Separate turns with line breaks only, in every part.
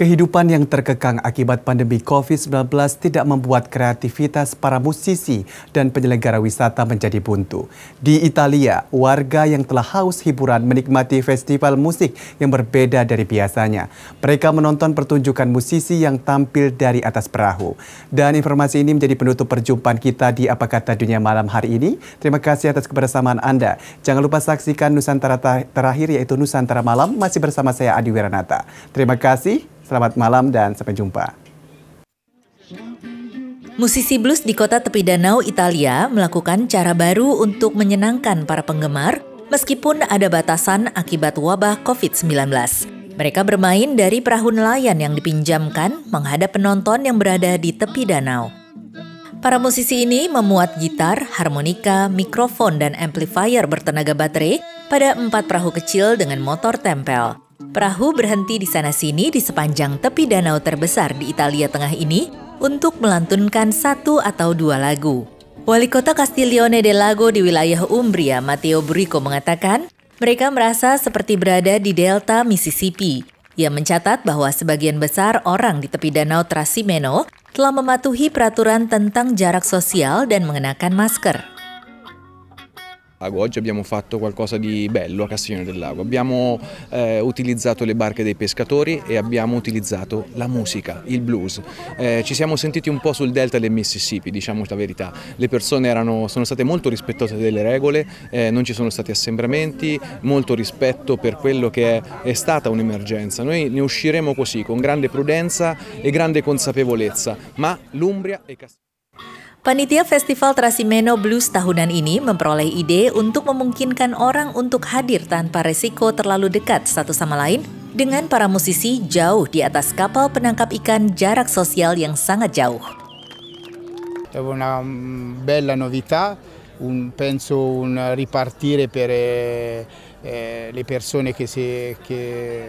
Kehidupan yang terkekang akibat pandemi COVID-19 tidak membuat kreativitas para musisi dan penyelenggara wisata menjadi buntu. Di Italia, warga yang telah haus hiburan menikmati festival musik yang berbeda dari biasanya. Mereka menonton pertunjukan musisi yang tampil dari atas perahu. Dan informasi ini menjadi penutup perjumpaan kita di Apa Kata Dunia Malam hari ini. Terima kasih atas kebersamaan Anda. Jangan lupa saksikan Nusantara terakhir yaitu Nusantara Malam masih bersama saya Adi Wiranata. Terima kasih. Selamat malam dan sampai jumpa.
Musisi blues di kota tepi danau Italia melakukan cara baru untuk menyenangkan para penggemar meskipun ada batasan akibat wabah COVID-19. Mereka bermain dari perahu nelayan yang dipinjamkan menghadap penonton yang berada di tepi danau. Para musisi ini memuat gitar, harmonika, mikrofon, dan amplifier bertenaga baterai pada empat perahu kecil dengan motor tempel. Perahu berhenti di sana-sini di sepanjang tepi danau terbesar di Italia Tengah ini untuk melantunkan satu atau dua lagu. Wali kota Castiglione del Lago di wilayah Umbria, Matteo Burico mengatakan, mereka merasa seperti berada di delta Mississippi. Ia mencatat bahwa sebagian besar orang di tepi danau Trasimeno telah mematuhi peraturan tentang jarak sosial dan mengenakan masker.
Oggi abbiamo fatto qualcosa di bello a Castiglione del Lago, abbiamo eh, utilizzato le barche dei pescatori e abbiamo utilizzato la musica, il blues. Eh, ci siamo sentiti un po' sul delta del Mississippi, diciamo la verità. Le persone erano, sono state molto rispettose delle regole, eh, non ci sono stati assembramenti, molto rispetto per quello che è, è stata un'emergenza. Noi ne usciremo così, con grande prudenza e grande consapevolezza, ma l'Umbria e Castiglione
Panitia Festival Trasimeno Blues tahunan ini memperoleh ide untuk memungkinkan orang untuk hadir tanpa resiko terlalu dekat satu sama lain dengan para musisi jauh di atas kapal penangkap ikan jarak sosial yang sangat jauh.
È una mm, bella novità, un, penso un ripartire per eh, eh, le persone che, si, che,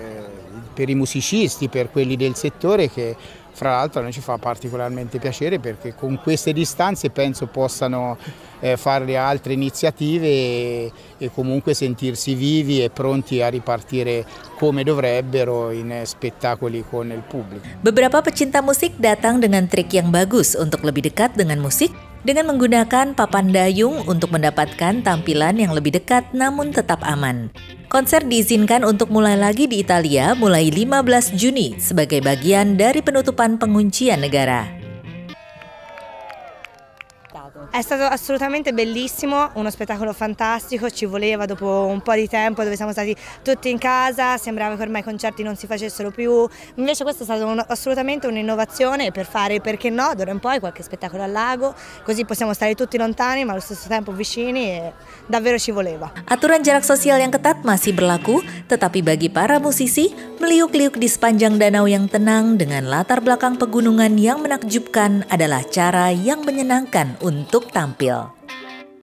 per i musicisti, per quelli del settore che fra l'altro a noi ci fa particolarmente piacere perché con queste distanze penso possano eh, fare altre iniziative e, e comunque sentirsi vivi e pronti a ripartire come dovrebbero in spettacoli con il pubblico.
Beberapa pecinta musik datang dengan trik yang bagus untuk lebih dekat dengan musik dengan menggunakan papan dayung untuk mendapatkan tampilan yang lebih dekat namun tetap aman. Konser diizinkan untuk mulai lagi di Italia mulai 15 Juni sebagai bagian dari penutupan penguncian negara.
È stato assolutamente bellissimo, uno spettacolo fantastico, ci voleva dopo un po' di tempo dove siamo stati tutti in casa, sembrava che ormai i concerti non si facessero più, invece questo è stato un, assolutamente un'innovazione per fare, perché no, d'ora in poi qualche spettacolo al lago, così possiamo stare tutti lontani ma allo stesso tempo vicini e davvero ci voleva.
Aturan jarak sosial yang ketat masih berlaku, tetapi bagi para musisi, meliuk-liuk di sepanjang danau yang tenang dengan latar belakang pegunungan yang menakjubkan adalah cara yang menyenangkan untuk tampil.